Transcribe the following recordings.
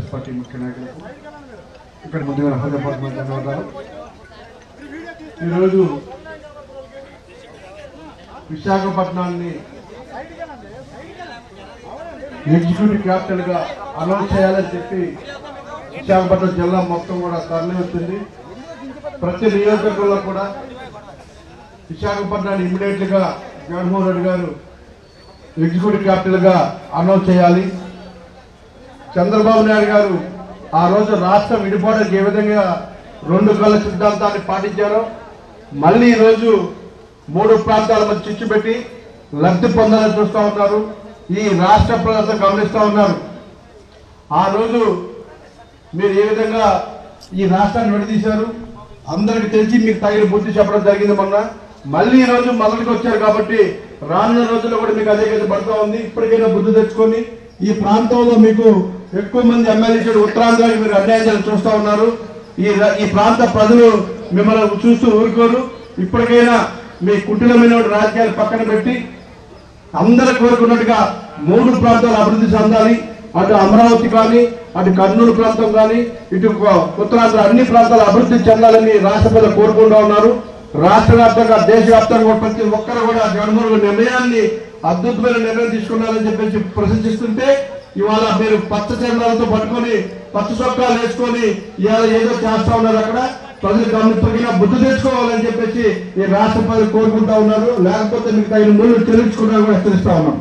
Congress party ముఖ్య నాయకులకు ఇక్కడ ముందుగా హైదరాబాద్ ధన్యవాదాలు ఈరోజు విశాఖపట్నాన్ని ఎగ్జిక్యూటివ్ క్యాపిటల్గా అనౌన్స్ చేయాలని చెప్పి విశాఖపట్నం జిల్లా మొత్తం కూడా తరలివచ్చింది ప్రతి నియోజకవర్గంలో కూడా విశాఖపట్నాన్ని ఇమీడియట్గా జగన్మోహన్ రెడ్డి గారు ఎగ్జిక్యూటివ్ క్యాపిటల్గా అనౌన్స్ చేయాలి. చంద్రబాబు నాయుడు గారు ఆ రోజు రాష్ట్రం విడిపోవడానికి ఏ విధంగా రెండు కళ్ళ సిద్ధాంతాన్ని పాటించారో మళ్ళీ ఈరోజు మూడు ప్రాంతాల మధ్య చిచ్చు పెట్టి లబ్ధి పొందాలని చూస్తూ ఉన్నారు. ఈ రాష్ట్ర ప్రజలు గమనిస్తూ ఉన్నారు. ఆ రోజు మీరు ఏ విధంగా ఈ రాష్ట్రాన్ని విడదీశారు? అందరికి తెలిసి మీకు తగిన బుద్ధి చెప్పడం జరిగింది మొన్న. మళ్ళీ ఈ రోజు మొదటికి వచ్చారు కాబట్టి రానున్న రోజుల్లో కూడా మీకు అదే గతి పడుతూ ఉంది. ఇప్పటికైనా బుద్ధి తెచ్చుకొని ఈ ప్రాంతంలో మీకు ఎక్కువ మంది ఎమ్మెల్యే ఉత్తరాంధ్రకి మీరు అన్యాయం చూస్తూ ఉన్నారు. ఈ ఈ ప్రాంత ప్రజలు మిమ్మల్ని చూస్తూ ఊరుకోరు. ఇప్పటికైనా మీ కుటుంబమైన రాజకీయాలు పక్కన పెట్టి అందరూ కోరుకున్నట్టుగా మూడు ప్రాంతాలు అభివృద్ధి చెందాలి. అటు అమరావతి కానీ అటు కర్నూలు ప్రాంతం కానీ ఇటు ఉత్తరాంధ్ర అన్ని ప్రాంతాలు అభివృద్ధి చెందాలని రాష్ట్ర ప్రజలు కోరుకుంటూ ఉన్నారు. రాష్ట్ర వ్యాప్తంగా దేశవ్యాప్తంగా ప్రతి ఒక్కరు కూడా జగన్మోహన్ నిర్ణయాన్ని అద్భుతమైన నిర్ణయం తీసుకున్నారని చెప్పేసి ప్రశంసిస్తుంటే ఇవాళ మీరు పచ్చ చంద్రాలతో పట్టుకొని పచ్చ చొక్కాలు వేసుకొని ఇవాళ ఏదో చేస్తా ఉన్నారు అక్కడ. ప్రజలు గమనించగిన బుద్ధి తెచ్చుకోవాలని చెప్పేసి ఈ రాష్ట్ర ప్రజలు కోరుకుంటా ఉన్నారు. లేకపోతే మీకు తగిన మూల్యం చెల్లించుకున్నారు కూడా హెచ్చరిస్తా ఉన్నాం.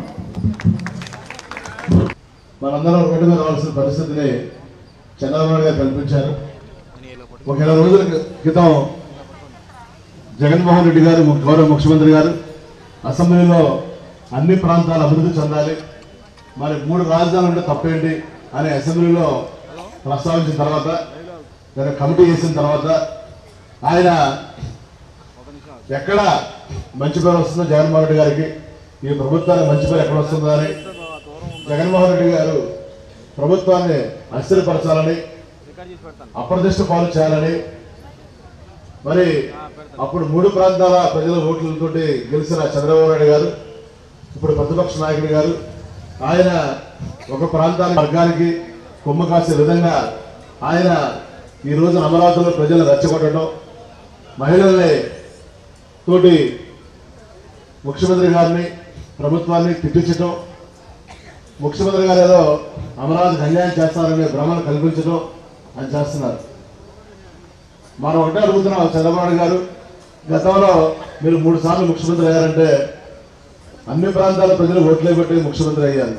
మనందరం రోడ్డు మీద రావాల్సిన పరిస్థితిని చంద్రబాబు గారు కల్పించారు. ఒక ఇరవై రోజుల క్రితం జగన్మోహన్ రెడ్డి గారు గౌరవ ముఖ్యమంత్రి గారు అసెంబ్లీలో అన్ని ప్రాంతాలు అభివృద్ధి చెందాలి. మరి మూడు రాజధానులు ఉంటే తప్పేంటి అని అసెంబ్లీలో ప్రస్తావించిన తర్వాత దాన్ని కమిటీ చేసిన తర్వాత ఆయన ఎక్కడ మంచి పేరు వస్తుందో జగన్మోహన్ రెడ్డి గారికి ఈ ప్రభుత్వానికి మంచి పేరు ఎక్కడ వస్తుందో అని జగన్మోహన్ రెడ్డి గారు ప్రభుత్వాన్ని అస్థిరపరచాలని అప్రదిష్ట పాలు చేయాలని మరి అప్పుడు మూడు ప్రాంతాల ప్రజల ఓట్లతోటి గెలిచిన చంద్రబాబు నాయుడు గారు ఇప్పుడు ప్రతిపక్ష నాయకుడు గారు ఆయన ఒక ప్రాంతానికి వర్గానికి కొమ్మ కాసే విధంగా ఆయన ఈ రోజు అమరావతిలో ప్రజలు రెచ్చగొట్టడం మహిళల్ని తోటి ముఖ్యమంత్రి గారిని ప్రభుత్వాన్ని తిట్టించడం ముఖ్యమంత్రి గారు ఏదో అమరావతికి అన్యాయం చేస్తారనే భ్రమను కల్పించడం అని చేస్తున్నారు. మనం ఒకటే అడుగుతున్నాం చంద్రబాబు గారు గతంలో మీరు మూడు సార్లు ముఖ్యమంత్రి అయ్యారంటే అన్ని ప్రాంతాల ప్రజలు ఓట్లే కొట్టి ముఖ్యమంత్రి అయ్యారు.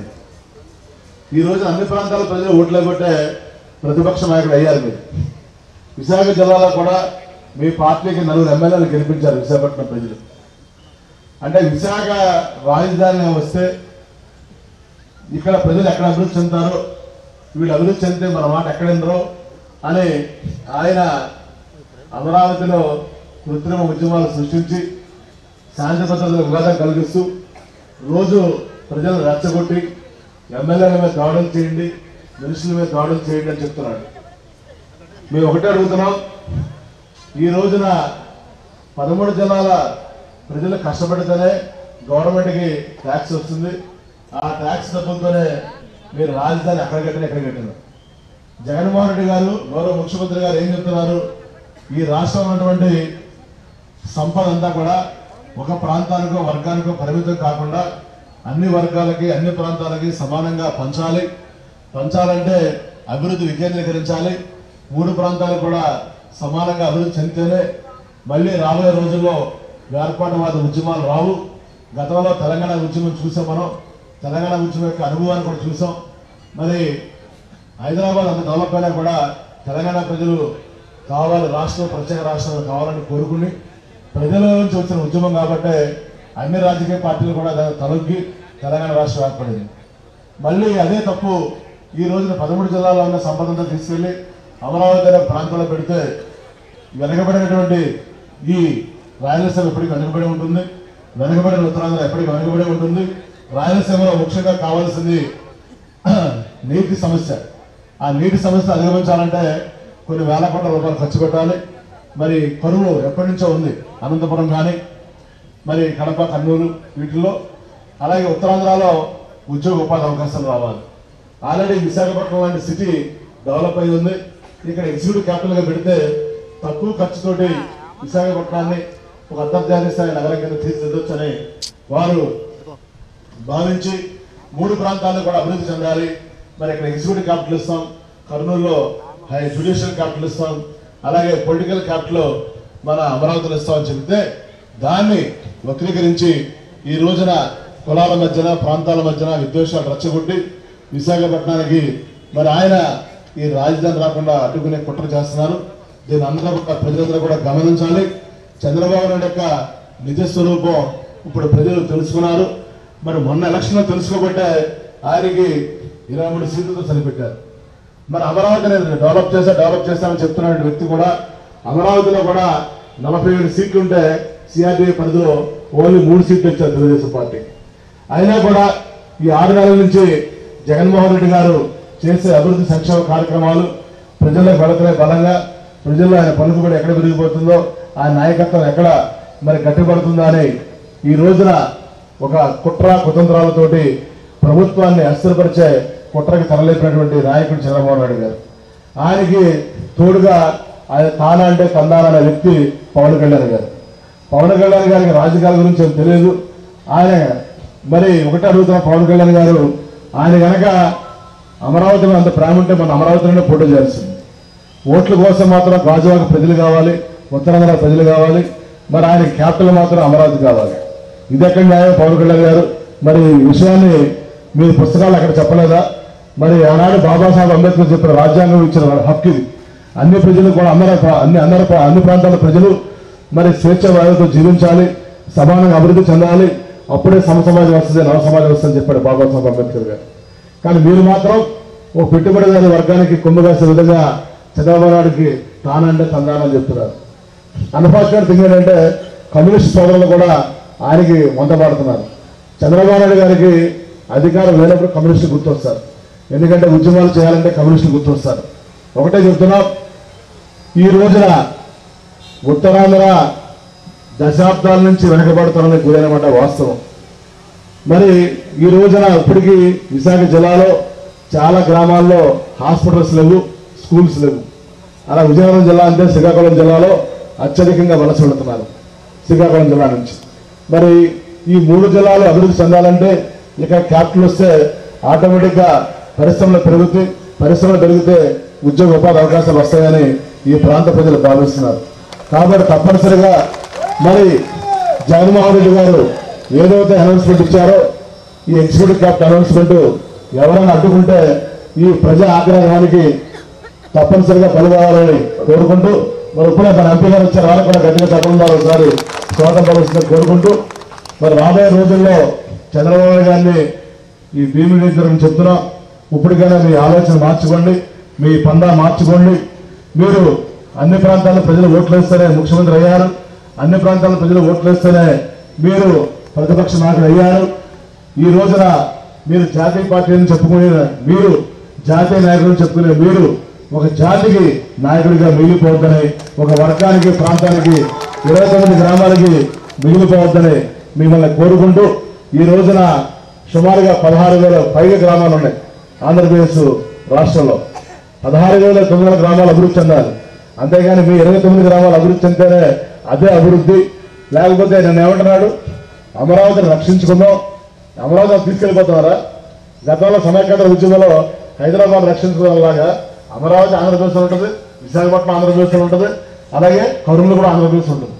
ఈరోజు అన్ని ప్రాంతాల ప్రజలు ఓట్లే కొట్టే ప్రతిపక్ష నాయకుడు అయ్యారు మీరు. విశాఖ జిల్లాలో కూడా మీ పార్టీకి నలుగురు ఎమ్మెల్యేలు గెలిపించారు విశాఖపట్నం ప్రజలు. అంటే విశాఖ రాజధాని వస్తే ఇక్కడ ప్రజలు ఎక్కడ అభివృద్ధి చెందుతారో వీళ్ళు అభివృద్ధి చెందితే మన మాట ఎక్కడెందరో అని ఆయన అమరావతిలో కృత్రిమ ఉద్యమాలు సృష్టించి శాంతి భద్రతలకు వివాదం కలిగిస్తూ రోజు ప్రజలు రెచ్చగొట్టి ఎమ్మెల్యేల మీద దాడులు చేయండి మనుషుల మీద దాడులు చేయండి అని చెప్తున్నాడు. మేము ఒకటే అడుగుతున్నాం ఈ రోజున పదమూడు జనాల ప్రజలు కష్టపడితేనే గవర్నమెంట్కి ట్యాక్స్ వస్తుంది. ఆ ట్యాక్స్ డబ్బులతోనే మీరు రాజధాని అక్కడ కట్టిన ఎక్కడ కట్టిన జగన్మోహన్ రెడ్డి గారు గౌరవ ముఖ్యమంత్రి గారు ఏం చెప్తున్నారు? ఈ రాష్ట్రంలో ఉన్నటువంటి సంపద అంతా కూడా ఒక ప్రాంతానికో వర్గానికో పరిమితం కాకుండా అన్ని వర్గాలకి అన్ని ప్రాంతాలకి సమానంగా పంచాలి. పంచాలంటే అభివృద్ధి వికేంద్రీకరించాలి. మూడు ప్రాంతాలకు కూడా సమానంగా అభివృద్ధి చెందితేనే మళ్ళీ రాబోయే రోజుల్లో వేర్పాటువాద ఉద్యమాలు రావు. గతంలో తెలంగాణ ఉద్యమం చూసాం మనం. తెలంగాణ ఉద్యమం యొక్క అనుభవాన్ని కూడా చూసాం. మరి హైదరాబాద్ అంత డెవలప్ అయినా కూడా తెలంగాణ ప్రజలు కావాలి రాష్ట్రం ప్రత్యేక రాష్ట్రాలు కావాలని కోరుకుని ప్రజల నుంచి వచ్చిన ఉద్యమం కాబట్టి అన్ని రాజకీయ పార్టీలు కూడా దాన్ని తలొగ్గి తెలంగాణ రాష్ట్రం ఏర్పడింది. మళ్ళీ అదే తప్పు ఈ రోజున పదమూడు జిల్లాల్లో ఉన్న సంపదంతో తీసుకెళ్ళి అమరావతి అనే ప్రాంతంలో పెడితే వెనకబడినటువంటి ఈ రాయలసీమ ఎప్పటికీ వెనుకబడి ఉంటుంది. వెనకబడిన ఉత్తరాంధ్ర ఎప్పటికీ వెనుకబడి ఉంటుంది. రాయలసీమలో ముఖ్యంగా కావాల్సింది నీటి సమస్య. ఆ నీటి సమస్య అధిగమించాలంటే కొన్ని వేల కోట్ల రూపాయలు ఖర్చు పెట్టాలి. మరి కరువు ఎప్పటి నుంచో ఉంది. అనంతపురం కానీ మరి కడప కర్నూలు వీటిల్లో. అలాగే ఉత్తరాంధ్రలో ఉద్యోగ ఉపాధి అవకాశాలు రావాలి. ఆల్రెడీ విశాఖపట్నం లాంటి సిటీ డెవలప్ అయి ఉంది. ఇక్కడ ఎగ్జిక్యూటివ్ క్యాపిటల్గా పెడితే తక్కువ ఖర్చుతోటి విశాఖపట్నాన్ని ఒక అంతర్జాతీయ స్థాయి నగరం కింద తీర్చిదిద్దొచ్చని వారు భావించి మూడు ప్రాంతాల్లో కూడా అభివృద్ధి చెందాలి. మరి ఇక్కడ ఎగ్జిక్యూటివ్ క్యాపిటల్ ఇస్తాం. కర్నూలులో హై జుడిషియల్ క్యాపిటల్ ఇస్తాం. అలాగే పొలిటికల్ క్యాపిటల్ మన అమరావతిలో ఇస్తామని చెబితే దాన్ని వక్రీకరించి ఈ రోజున కులాల మధ్యన ప్రాంతాల మధ్యన విద్వేషాలు రచ్చగొట్టి విశాఖపట్నానికి మరి ఆయన ఈ రాజధాని రాకుండా అడ్డుకునే కుట్ర చేస్తున్నారు. దీని అందరూ కూడా ప్రజలందరూ కూడా గమనించాలి. చంద్రబాబు నాయుడు యొక్క నిజ స్వరూపం ఇప్పుడు ప్రజలు తెలుసుకున్నారు. మరి మొన్న ఎలక్షన్లో తెలుసుకోబట్టే ఆయనకి ఇరవై మూడు సీట్లతో సరిపెట్టారు. మరి అమరావతిని డెవలప్ చేసా డెవలప్ చేస్తామని చెప్తున్న వ్యక్తి కూడా అమరావతిలో కూడా నలభై ఏడు సీట్లు ఉంటే సిఆర్డీఏ పరిధిలో ఓన్లీ మూడు సీట్లు ఇచ్చారు తెలుగుదేశం పార్టీ. అయినా కూడా ఈ ఆరు నెలల నుంచి జగన్మోహన్ రెడ్డి గారు చేసే అభివృద్ధి సంక్షేమ కార్యక్రమాలు ప్రజల్లో బలకలే బలంగా ప్రజల్లో ఆయన కూడా ఎక్కడ పెరిగిపోతుందో ఆ నాయకత్వం ఎక్కడ మరి గట్టిపడుతుందో అని ఈ రోజున ఒక కుట్ర కుతంత్రాలతోటి ప్రభుత్వాన్ని అస్థిరపరిచే కుట్రకి తరలిపినటువంటి నాయకుడు చంద్రబాబు నాయుడు గారు. ఆయనకి తోడుగా ఆయన తానా అంటే తందాన అనే వ్యక్తి పవన్ కళ్యాణ్ గారు. పవన్ కళ్యాణ్ గారికి రాజకీయాల గురించి ఏం తెలియదు. ఆయన మరి ఒకటే అడుగుతున్న పవన్ కళ్యాణ్ గారు ఆయన కనుక అమరావతి అంత ప్రేమ ఉంటే మన అమరావతిలోనే పోటీ చేయాల్సింది. ఓట్ల కోసం మాత్రం గాజువాక ప్రజలు కావాలి ఉత్తరాంధ్ర ప్రజలు కావాలి మరి ఆయన క్యాపిటల్ మాత్రం అమరావతి కావాలి. ఇది ఎక్కడ న్యాయం పవన్ కళ్యాణ్ గారు? మరి ఈ విషయాన్ని మీ పుస్తకాలు అక్కడ చెప్పలేదా? మరి ఆనాడు బాబాసాహెబ్ అంబేద్కర్ చెప్పిన రాజ్యాంగం ఇచ్చిన హక్కు ఇది. అన్ని ప్రజలు కూడా అందరూ అన్ని అందరి అన్ని ప్రాంతాల ప్రజలు మరి స్వేచ్ఛ వాయువుతో జీవించాలి సమానంగా అభివృద్ధి చెందాలి అప్పుడే సమ సమాజం వస్తుంది నవ సమాజం వస్తుందని చెప్పాడు బాబాసాహెబ్ అంబేద్కర్ గారు. కానీ మీరు మాత్రం ఓ పెట్టుబడిదారి వర్గానికి కొమ్ము కాసే విధంగా చంద్రబాబు నాయుడికి తానంటే తందానని చెప్తున్నారు. అన్ఫార్చునేట్ థింగ్ ఏంటంటే కమ్యూనిస్ట్ సోదరులు కూడా ఆయనకి వంతపాడుతున్నారు చంద్రబాబు నాయుడు గారికి అధికారం లేనప్పుడు కమ్యూనిస్ట్ గుర్తొస్తారు. ఎందుకంటే ఉద్యమాలు చేయాలంటే కమ్యూనిస్టులు గుర్తొస్తారు. ఒకటే చెప్తున్నాం ఈ రోజున ఉత్తరాంధ్ర దశాబ్దాల నుంచి వెనకబడతానని గురైనమాట వాస్తవం. మరి ఈ రోజున ఇప్పటికీ విశాఖ జిల్లాలో చాలా గ్రామాల్లో హాస్పిటల్స్ లేవు స్కూల్స్ లేవు. అలా విజయనగరం జిల్లా అంటే శ్రీకాకుళం జిల్లాలో అత్యధికంగా వలస పెడుతున్నారు శ్రీకాకుళం జిల్లా నుంచి. మరి ఈ మూడు జిల్లాలు అభివృద్ధి చెందాలంటే ఇక క్యాపిటల్ వస్తే ఆటోమేటిక్గా పరిశ్రమలు పెరుగుతాయి పరిశ్రమలు పెరిగితే ఉద్యోగ ఉపాధి అవకాశాలు వస్తాయని ఈ ప్రాంత ప్రజలు భావిస్తున్నారు. కాబట్టి తప్పనిసరిగా మరి జగన్మోహన్ రెడ్డి గారు ఏదైతే అనౌన్స్మెంట్ ఇచ్చారో ఈ ఎగ్జిక్యూటివ్ క్యాప్ట్ అనౌన్స్మెంట్ ఎవరైనా అడ్డుకుంటే ఈ ప్రజా ఆగ్రహానికి తప్పనిసరిగా బలిగావాలని కోరుకుంటూ మరి ఇప్పుడే మన ఎంపీ గారు వచ్చారు వారికి కూడా గట్టిగా తప్పకుండా ఒకసారి స్వాగతం పలుస్తుందని కోరుకుంటూ మరి రాబోయే రోజుల్లో చంద్రబాబు గారిని ఈ భీముడి గురించి చెప్తున్నాం. ఇప్పటికైనా మీ ఆలోచన మార్చుకోండి మీ పందా మార్చుకోండి. మీరు అన్ని ప్రాంతాల ప్రజలు ఓట్లు వేస్తేనే ముఖ్యమంత్రి అయ్యారు. అన్ని ప్రాంతాల ప్రజలు ఓట్లు వేస్తేనే మీరు ప్రతిపక్ష నాయకులు అయ్యారు. ఈ రోజున మీరు జాతీయ పార్టీ అని చెప్పుకునే మీరు జాతీయ నాయకులు చెప్పుకునే మీరు ఒక జాతికి నాయకుడిగా మిగిలిపోవద్దని ఒక వర్గానికి ప్రాంతానికి ఇరవై తొమ్మిది గ్రామాలకి మిగిలిపోవద్దని మిమ్మల్ని కోరుకుంటూ ఈ రోజున సుమారుగా పదహారు వేల పైగా గ్రామాలు ఉన్నాయి. ఆంధ్రప్రదేశ్ రాష్ట్రంలో పదహారు వేల తొమ్మిది వందల గ్రామాలు అభివృద్ధి చెందాలి. అంతేగాని మీ ఇరవై తొమ్మిది గ్రామాలు అభివృద్ధి చెందితేనే అదే అభివృద్ధి. లేకపోతే నేను ఏమంటున్నాడు? అమరావతిని రక్షించుకుందాం. అమరావతి తీసుకెళ్ళిపోతున్నారా గతంలో సమైక్యత ఉద్యమంలో హైదరాబాద్ రక్షించుకోవాలాగా అమరావతి ఆంధ్రప్రదేశ్లో ఉంటుంది విశాఖపట్నం ఆంధ్రప్రదేశ్లో ఉంటుంది అలాగే కర్నూలు కూడా ఆంధ్రప్రదేశ్ ఉంటుంది.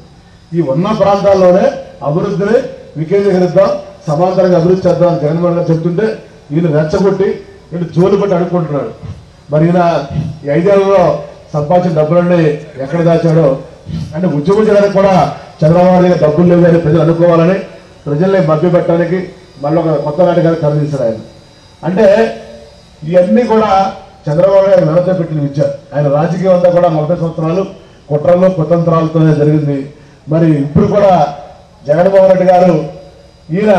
ఈ ఉన్న ప్రాంతాల్లోనే అభివృద్ధిని వికేంద్రీకరిద్దాం సమాంతరంగా అభివృద్ధి చేద్దాం అని జగన్మోహన్ గారు చెప్తుంటే ఈయన రెచ్చగొట్టి వీళ్ళు జోలు పట్టి అనుకుంటున్నాడు. మరి ఈయన ఈ ఐదేళ్ళలో సంపాదించిన డబ్బులన్నీ ఎక్కడ దాచాడో? అంటే ఉద్యోగం చేయడానికి కూడా చంద్రబాబు నాయుడు డబ్బులు లేవు అని ప్రజలు అనుకోవాలని ప్రజల్ని మభ్యపెట్టడానికి మళ్ళీ ఒక కొత్త నాటకాన్ని ఖరీదిస్తారు ఆయన. అంటే ఇవన్నీ కూడా చంద్రబాబు గారు వ్యవస్థ పెట్టిన విద్య. ఆయన రాజకీయం అంతా కూడా నలభై సంవత్సరాలు కుట్రలు కుతంత్రాలతోనే జరిగింది. మరి ఇప్పుడు కూడా జగన్మోహన్ రెడ్డి గారు ఈయన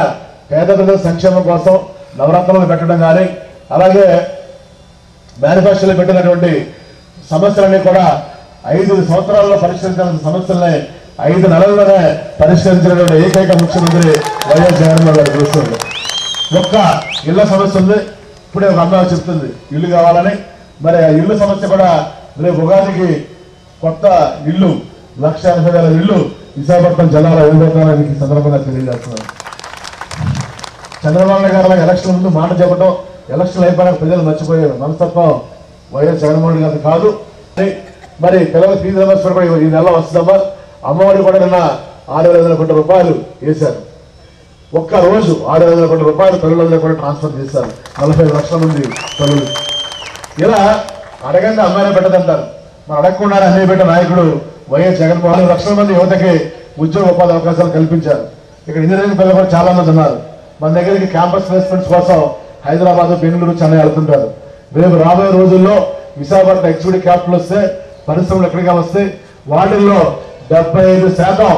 పేద ప్రజల సంక్షేమం కోసం నవరత్నాలు పెట్టడం కానీ అలాగే మేనిఫెస్టోలో పెట్టినటువంటి సమస్యలన్నీ కూడా ఐదు సంవత్సరాల్లో పరిష్కరించాల్సిన సమస్యల్ని ఐదు నెలల్లోనే పరిష్కరించినటువంటి ఏకైక ముఖ్యమంత్రి వైఎస్ జగన్మోహన్ గారు చూస్తుంది ఒక్క ఇళ్ళ సమస్య ఉంది. ఇప్పుడే ఒక అమ్మాయి చెప్తుంది ఇల్లు కావాలని. మరి ఆ ఇల్లు సమస్య కూడా రేపు ఉగాదికి కొత్త ఇల్లు లక్ష ఎనభై వేల ఇల్లు విశాఖపట్నం జిల్లాలో ఇవ్వబోతున్నారని సందర్భంగా తెలియజేస్తున్నారు. చంద్రబాబు నాయుడు గారు ఎలక్షన్ ముందు మాట చెప్పడం ఎలక్షన్ అయిపోయినాక ప్రజలు మర్చిపోయారు మనస్తత్వం వైఎస్ జగన్మోహన్ రెడ్డి కాదు. మరి పిల్లల ఫీజు రియంబర్స్మెంట్ కూడా ఈ నెల వస్తుందమ్మా. అమ్మఒడి కూడా నిన్న ఆరు వేల ఐదు కోట్ల రూపాయలు వేశారు. ఒక్క రోజు ఆరు వేల కోట్ల రూపాయలు తల్లులందరూ కూడా ట్రాన్స్ఫర్ చేశారు. నలభై లక్షల మంది తల్లులు ఇలా అడగండి అమ్మాయిని పెట్టదంటారు. మరి అడగకుండా అన్నీ పెట్టిన నాయకుడు వైఎస్ జగన్మోహన్ లక్షల మంది యువతకి ఉద్యోగ ఉపాధి అవకాశాలు కల్పించారు. ఇక్కడ ఇంజనీరింగ్ పిల్లలు కూడా చాలా మంది ఉన్నారు. మన దగ్గరికి క్యాంపస్ ప్లేస్మెంట్స్ కోసం హైదరాబాద్ బెంగళూరు చెన్నై వెళ్తుంటారు రేపు రాబోయే రోజుల్లో విశాఖపట్నం ఎగ్జిక్యూటివ్ క్యాపిటల్ వస్తే పరిశ్రమలు ఎక్కడికి వస్తాయి వాటిల్లో డెబ్బై ఐదు శాతం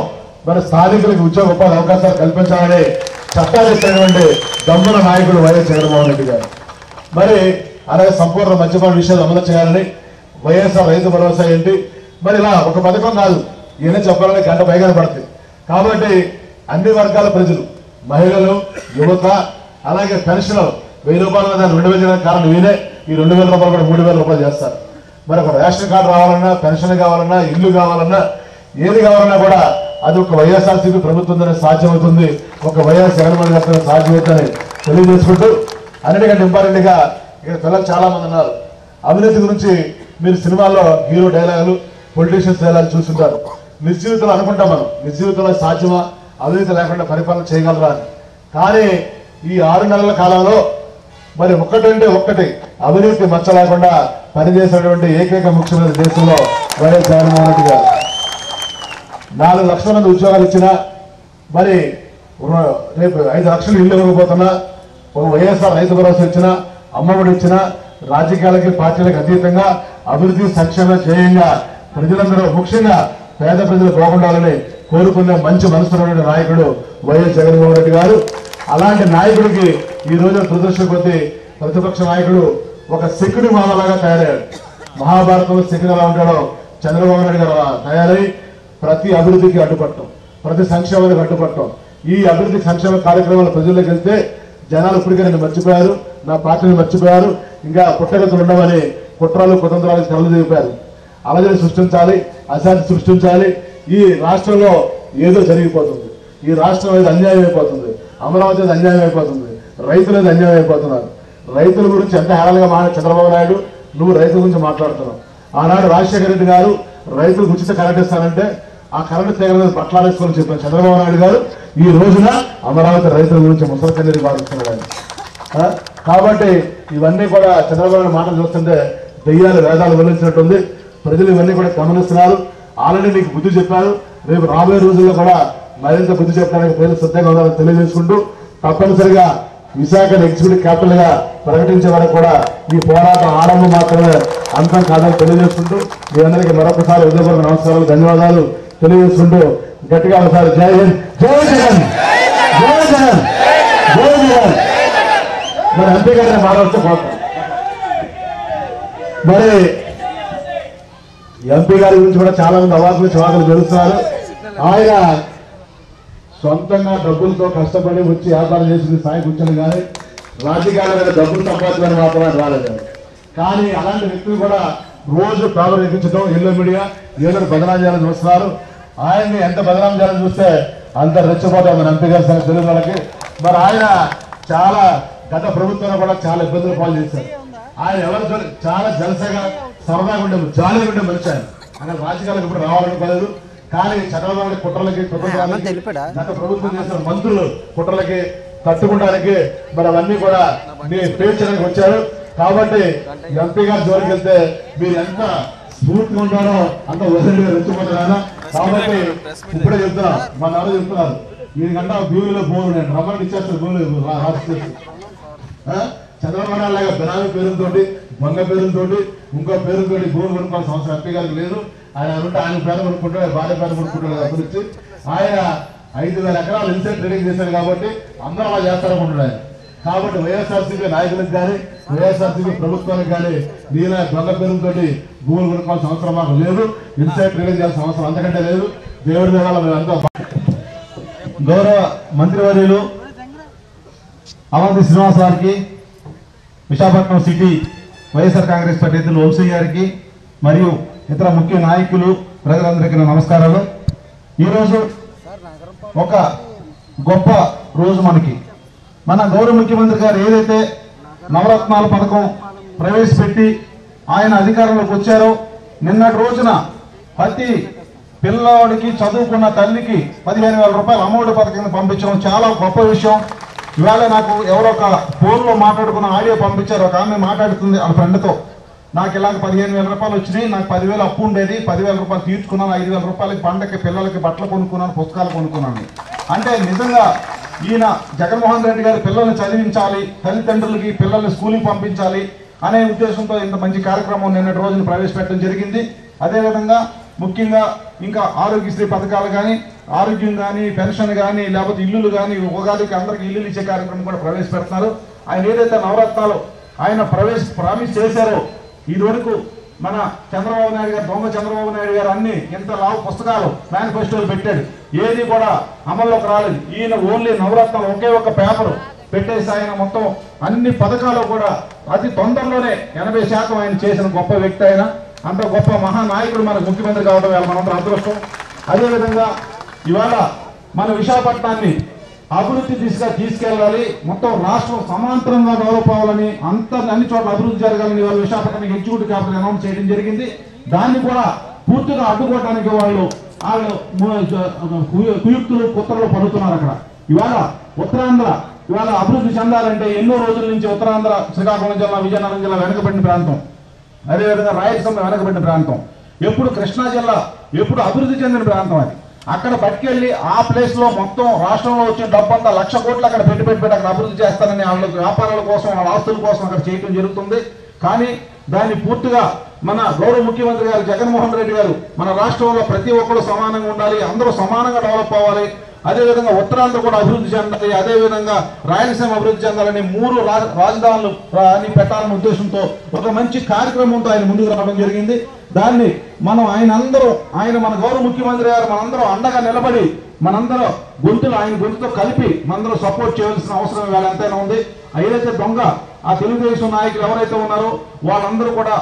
మరి స్థానికులకు ఉద్యోగ ఉపాధి అవకాశాలు కల్పించాలని చట్టాలు ఇచ్చినటువంటి దమ్ముల నాయకుడు వైఎస్ జగన్మోహన్ రెడ్డి గారు. మరి అలాగే సంపూర్ణ మద్యపాన విషయాలు అమలు చేయాలని వైఎస్ఆర్ రైతు భరోసా ఏంటి? మరి ఇలా ఒక పథకం కాదు. ఈయన చెప్పాలని గంట పైగా పడుతుంది. కాబట్టి అన్ని వర్గాల ప్రజలు మహిళలు యువత అలాగే పెన్షనర్ వెయ్యి రూపాయల మీద రెండు వేల చేయడానికి కారణం ఈయనే. ఈ రెండు వేల రూపాయలు కూడా మూడు వేల రూపాయలు చేస్తారు. మరి ఒక రేషన్ కార్డు రావాలన్నా పెన్షన్ కావాలన్నా ఇల్లు కావాలన్నా ఏది కావాలన్నా కూడా అది ఒక వైఎస్ఆర్సీపీ ప్రభుత్వంతోనే సాధ్యమవుతుంది. ఒక వైఎస్ జగన్మోహన్ గారితో సాధ్యమవుతుందని తెలియజేసుకుంటూ అన్నిటికంటే ఇంపార్టెంట్గా ఇక్కడ పిల్లలు చాలామంది ఉన్నారు. అవినీతి గురించి మీరు సినిమాల్లో హీరో డైలాగులు పొలిటీషియన్స్ డైలాగులు చూస్తుంటారు. నిజ జీవితంలో అనుకుంటాం మనం. నిజ జీవితంలో సాధ్యమా? అవినీతి లేకుండా పరిపాలన చేయగలరా అని. కానీ ఈ ఆరు నెలల కాలంలో మరి ఒక్కటంటే ఒక్కటి అవినీతి మచ్చ లేకుండా పనిచేసినటువంటి ఏకైక ముఖ్యమంత్రి దేశంలో వైఎస్ జగన్మోహన్ రెడ్డి గారు. నాలుగు లక్షల మంది ఉద్యోగాలు ఇచ్చినా మరి రేపు ఐదు లక్షలు ఇల్లు ఇవ్వకపోతున్నా ఒక వైఎస్ఆర్ రైతు భరోసా ఇచ్చినా అమ్మఒడి ఇచ్చినా రాజకీయాలకి పార్టీలకు అతీతంగా అభివృద్ధి సంక్షేమ ధ్యేయంగా ప్రజలందరూ ముఖ్యంగా పేద ప్రజలు బాగుండాలని కోరుకునే మంచి మనసున్నటువంటి నాయకుడు వైఎస్ జగన్మోహన్ రెడ్డి గారు. అలాంటి నాయకుడికి ఈ రోజు దురదృష్టం కొద్దీ ప్రతిపక్ష నాయకుడు ఒక శకుని మామలాగా తయారయ్యాడు. మహాభారతంలో శకుని ఎలా ఉంటాడో చంద్రబాబు నాయుడు గారు తయారై ప్రతి అభివృద్ధికి అడ్డుపడటం ప్రతి సంక్షేమానికి అడ్డుపడటం. ఈ అభివృద్ధి సంక్షేమ కార్యక్రమాలు ప్రజల్లోకి వెళ్తే జనాలు ఇప్పటికే నన్ను మర్చిపోయారు నా పార్టీని మర్చిపోయారు ఇంకా పుట్టగతులు ఉండమని కుట్రాలు కుతంత్రాలు తెరలు చూపారు అలజడి సృష్టించాలి అశాంతి సృష్టించాలి ఈ రాష్ట్రంలో ఏదో జరిగిపోతుంది. ఈ రాష్ట్రం అనేది అన్యాయం అయిపోతుంది అమరావతి అన్యాయం అయిపోతుంది రైతులు ఏదో అయిపోతున్నారు. రైతుల గురించి ఎంత హేళనగా మా చంద్రబాబు నాయుడు నువ్వు రైతుల గురించి మాట్లాడుతున్నావు. ఆనాడు రాజశేఖర రెడ్డి గారు రైతులకు ఉచిత కరెంట్ ఇస్తానంటే ఆ కరెంటు తీగల మీద బట్టలాడేసుకొని చెప్పిన చంద్రబాబు నాయుడు గారు ఈ రోజున అమరావతి రైతుల గురించి ముసలి కన్నీరు బాధిస్తున్నాడు కాబట్టి ఇవన్నీ కూడా చంద్రబాబు నాయుడు మాటలు చూస్తుంటే దెయ్యాలు వేదాలు వెల్లించినట్టుంది. ప్రజలు ఇవన్నీ కూడా గమనిస్తున్నారు. ఆల్రెడీ నీకు బుద్ధి చెప్పారు. రేపు రాబోయే రోజుల్లో కూడా మరింత బుద్ధి చెప్పడానికి ప్రజలు సిద్ధంగా ఉండాలని తెలియజేసుకుంటూ తప్పనిసరిగా విశాఖ ఎగ్జిక్యూటివ్ క్యాపిటల్గా ప్రకటించే వరకు కూడా ఈ పోరాటం ఆరంభం మాత్రమే అంతం కాదని తెలియజేస్తుంటూ మీ అందరికీ మరొకసారి ఉదయపూర్వక నమస్కారాలు ధన్యవాదాలు తెలియజేస్తుంటూ గట్టిగా ఒకసారి జై హింద్ జై జగన్ జై జగన్ జై జగన్. మరి అంతేగానే మాట్లాడుతూ పోతాం. మరి ఎంపీ గారి గురించి కూడా చాలా మంది అవార్డులు చవాకులు జరుగుతున్నారు ఆయన సొంతంగా డబ్బులతో కష్టపడి వచ్చి వ్యాపారం చేసింది సాయి కూర్చొని కానీ రాజకీయాల మీద డబ్బులు సంపాదించడం మాత్రమే రాలేదు. కానీ అలాంటి వ్యక్తులు కూడా రోజు పేపర్ ఎక్కించడం ఎల్లో మీడియా ఏదో బదనాం చేయాలని చూస్తున్నారు. ఆయన్ని ఎంత బదనాం చేయాలని చూస్తే అంత రెచ్చిపోతాం మన ఎంపీ గారి తెలుగు వాళ్ళకి. మరి ఆయన చాలా గత ప్రభుత్వంలో కూడా చాలా ఇబ్బందులు పాలు చేశారు. ఆయన ఎవరితో చాలా జలసగా సరదాగా ఉండే జాలీగా ఉండే మనిషి ఆయన. ఆయన రాజకీయాలకు ఇప్పుడు రావాలనుకోలేదు. కానీ చంద్రబాబు కుట్రలకి గత ప్రభుత్వం చేసిన మంత్రులు కుట్రలకి తట్టుకోవడానికి మరి అవన్నీ కూడా మీ పేర్చడానికి వచ్చారు. కాబట్టి ఎంపీ గారి జోలికి వెళ్తే మీరు ఎంత స్ఫూర్తిగా ఉంటారో అంత వదిలి రెచ్చిపోతున్నారా కాబట్టి ఇప్పుడే చెప్తున్నా మన ఎవరు చెప్తున్నారు దీనికంటే భూమిలో భూమి నేను రమ్మని ఇచ్చేస్తారు భూమి? చంద్రబాబు నాయుడు లాగా బినామీ పేరుతోటి దొంగ పేరుతోటి ఇంకో పేరుతోటి భూమి కొనుక్కోవాల్సిన అవసరం ఎంపీ గారికి లేదు. ఆయన ఉంటే ఆయన పేద కొనుక్కుంటే భార్య పేద కొనుక్కుంటాడు గురించి. ఆయన ఐదు వేల ఎకరాలు ఇన్సెంట్ ట్రేడింగ్ చేశారు కాబట్టి అందరూ అలా చేస్తారనుకుంటున్నాడు ఆయన. కాబట్టి వైఎస్ఆర్సీపీ నాయకులకు కానీ వైఎస్ఆర్సీపీ ప్రభుత్వానికి కానీ దీని దొంగ పేరుతోటి భూములు కొనుక్కోవాల్సిన అవసరం మాకు లేదు ఇన్సైడ్ ట్రేడింగ్ చేయాల్సిన అవసరం అంతకంటే లేదు. దేవుడి దేవాల మేమంతా గౌరవ మంత్రివర్యులు అవంతి శ్రీనివాస్ గారికి Visakhapatnam city YSR Congress party నేతలు వంశీ గారికి మరియు ఇతర ముఖ్య నాయకులు ప్రజలందరికీ నా నమస్కారాలు. ఈరోజు ఒక గొప్ప రోజు మనకి. మన గౌరవ ముఖ్యమంత్రి గారు ఏదైతే నవరత్నాల పథకం ప్రవేశపెట్టి ఆయన అధికారంలోకి వచ్చారో నిన్నటి రోజున ప్రతి పిల్లవాడికి చదువుకున్న తల్లికి పదిహేను వేల రూపాయలు అమౌంట్ పథకం పంపించడం చాలా గొప్ప విషయం. ఇవాళ నాకు ఎవరో ఒక ఫోన్లో మాట్లాడుకున్న ఆడియో పంపించారు. ఒక ఆమె మాట్లాడుతుంది వాళ్ళ ఫ్రెండ్తో నాకు ఇలాగ పదిహేను వేల రూపాయలు వచ్చినాయి నాకు పదివేలు అప్పు ఉండేది పదివేల రూపాయలు తీర్చుకున్నాను ఐదు వేల రూపాయలకి పండగకి పిల్లలకి బట్టలు కొనుక్కున్నాను పుస్తకాలు కొనుక్కున్నాను. అంటే నిజంగా ఈయన జగన్మోహన్ రెడ్డి గారు పిల్లల్ని చదివించాలి తల్లిదండ్రులకి పిల్లల్ని స్కూల్కి పంపించాలి అనే ఉద్దేశంతో ఇంత మంచి కార్యక్రమం నిన్నటి రోజున ప్రవేశపెట్టడం జరిగింది. అదేవిధంగా ముఖ్యంగా ఇంకా ఆరోగ్యశ్రీ పథకాలు కానీ ఆరోగ్యం కానీ పెన్షన్ కానీ లేకపోతే ఇల్లులు కానీ ఉగాదికి అందరికీ ఇల్లులు ఇచ్చే కార్యక్రమం కూడా ప్రవేశపెడుతున్నారు. ఆయన ఏదైతే నవరత్నాలు ఆయన ప్రవేశ ప్రామిస్ చేశారో ఇదివరకు మన చంద్రబాబు నాయుడు గారు దొంగ చంద్రబాబు నాయుడు గారు అన్ని ఇంత లావు పుస్తకాలు మేనిఫెస్టోలు పెట్టాడు ఏది కూడా అమల్లోకి రాలేదు. ఈయన ఓన్లీ నవరత్న ఒకే ఒక పేపర్ పెట్టేసి ఆయన మొత్తం అన్ని పథకాలు కూడా అతి తొందరలోనే ఎనభై శాతం ఆయన చేసిన గొప్ప వ్యక్తి ఆయన. అంత గొప్ప మహానాయకుడు మనకు ముఖ్యమంత్రి కావడం వల్ల మనందరం అదృష్టం. అదేవిధంగా ఇవాళ మన విశాఖపట్నాన్ని అభివృద్ధి దిశగా తీసుకెళ్ళాలి. మొత్తం రాష్ట్రం సమాంతరంగా డెవలప్ అవ్వాలని అంత అన్ని చోట్ల అభివృద్ధి జరగాలని వాళ్ళు విశాఖపట్నం ఎగ్జిక్యూటివ్ క్యాపిటల్ అనౌన్స్ చేయడం జరిగింది. దాన్ని కూడా పూర్తిగా అడ్డుకోవడానికి వాళ్ళు వాళ్ళు కుయు- కుయుక్తులు కుత్రలు పడుతున్నారు అక్కడ. ఇవాళ ఉత్తరాంధ్ర ఇవాళ అభివృద్ధి చెందాలంటే ఎన్నో రోజుల నుంచి ఉత్తరాంధ్ర శ్రీకాకుళం జిల్లా విజయనగరం జిల్లా వెనకబడిన ప్రాంతం. అదేవిధంగా రాయలసీమ వెనకబడిన ప్రాంతం. ఎప్పుడు కృష్ణా జిల్లా ఎప్పుడు అభివృద్ధి చెందిన ప్రాంతం అది. అక్కడ పట్టుకెళ్ళి ఆ ప్లేస్లో మొత్తం రాష్ట్రంలో వచ్చిన డబ్బంతా లక్ష కోట్లు అక్కడ పెట్టి పెట్టి అక్కడ అభివృద్ధి చేస్తానని వాళ్ళ వ్యాపారాల కోసం వాళ్ళ ఆస్తుల కోసం అక్కడ చేయటం జరుగుతుంది. కానీ దాన్ని పూర్తిగా మన గౌరవ ముఖ్యమంత్రి గారు జగన్మోహన్ రెడ్డి గారు మన రాష్ట్రంలో ప్రతి ఒక్కరు సమానంగా ఉండాలి అందరూ సమానంగా డెవలప్ అవ్వాలి. అదేవిధంగా ఉత్తరాంధ్ర కూడా అభివృద్ధి చెందాలి అదేవిధంగా రాయలసీమ అభివృద్ధి చెందాలని మూడు రాజధానులు అని పెట్టాలనే ఉద్దేశంతో ఒక మంచి కార్యక్రమంతో ఆయన ముందుకు రావడం జరిగింది. దాన్ని మనం ఆయన అందరూ ఆయన మన గౌరవ ముఖ్యమంత్రి గారు మనందరూ అండగా నిలబడి మనందరూ గొంతులు ఆయన గొంతుతో కలిపి మనందరూ సపోర్ట్ చేయాల్సిన అవసరం వేళ ఎంతైనా ఉంది. ఏదైతే దొంగ ఆ తెలుగుదేశం నాయకులు ఎవరైతే ఉన్నారో వాళ్ళందరూ కూడా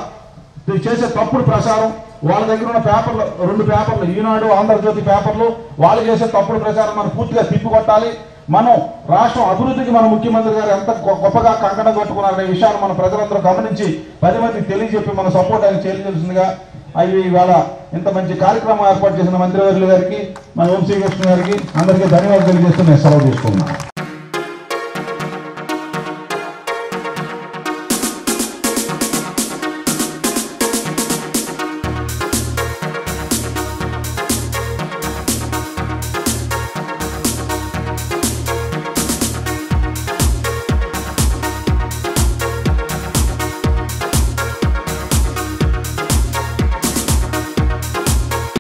చేసే తప్పుడు ప్రచారం వాళ్ళ దగ్గర ఉన్న పేపర్లు రెండు పేపర్లు ఈనాడు ఆంధ్రజ్యోతి పేపర్లు వాళ్ళు చేసే తప్పుడు ప్రచారం మనం పూర్తిగా తిప్పికొట్టాలి. మనం రాష్ట్రం అభివృద్ధికి మన ముఖ్యమంత్రి గారు ఎంత గొ- గొప్పగా కంకణం కట్టుకున్నారనే విషయాన్ని మన ప్రజలందరూ గమనించి పది మందికి తెలియజెప్పి మన సపోర్ట్ ఆయన చేయవలసిందిగా అవి ఇవాళ ఇంత మంచి కార్యక్రమం ఏర్పాటు చేసిన మంత్రివర్యులు గారికి మన వంశీ కృష్ణ గారికి అందరికీ ధన్యవాదాలు తెలియజేస్తూ నేను సెలవు తీసుకున్నాను